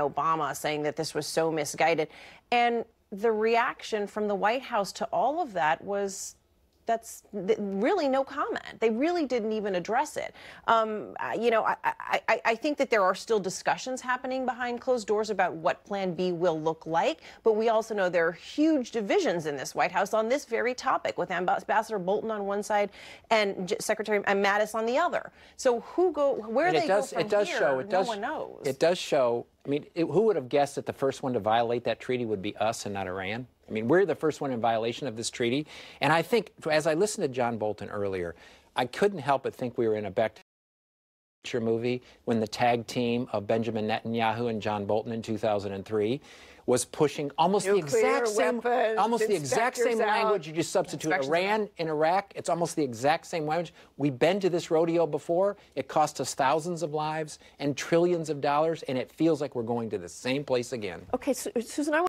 Obama saying that this was so misguided. And the reaction from the White House to all of that was that's really no comment. They really didn't even address it. Um, you know, I, I, I, think that there are still discussions happening behind closed doors about what Plan B will look like, but we also know there are huge divisions in this White House on this very topic, with Ambassador Bolton on one side and Secretary Mattis on the other. So who go where and they does, go from it does here, show, it no does, one knows. It does show. I mean, it, who would have guessed that the first one to violate that treaty would be us and not Iran? I mean, we're the first one in violation of this treaty. And I think, as I listened to John Bolton earlier, I couldn't help but think we were in a Back movie when the tag team of Benjamin Netanyahu and John Bolton in 2003 was pushing almost Nuclear the exact same weapons, almost the exact same out. language you just substitute Iran in Iraq. It's almost the exact same language. We've been to this rodeo before. It cost us thousands of lives and trillions of dollars and it feels like we're going to the same place again. Okay so, Susan I